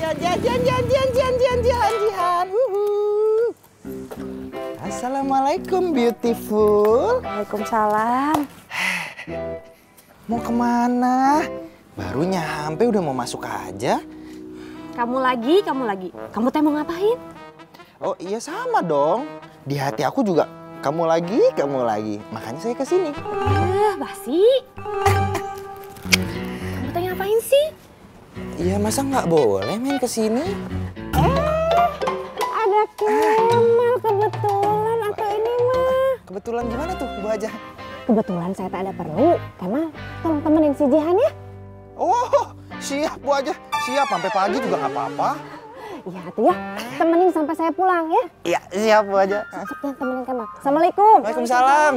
Jihan, Jihan, Jihan. Huhu. Assalamualaikum, beautiful. Waalaikumsalam. Mau ke mana? Baru nyampe udah mau masuk aja. Kamu lagi, kamu lagi. Kamu teh mau ngapain? Oh iya sama dong. Di hati aku juga kamu lagi, kamu lagi. Makanya saya ke sini. Eh, basi. Iya masa nggak boleh main ke sini? Ada Kemal kebetulan atau ini mah. Kebetulan gimana tuh Bu Aja? Kebetulan saya tak ada perlu. Kemal, tolong temenin si Jihan ya. Oh siap Bu Aja. Siap sampai pagi juga nggak apa-apa. Iya tuh ya. Temenin sampai saya pulang ya. Iya siap Bu Aja. Ya temenin Kemal. Assalamualaikum. Waalaikumsalam.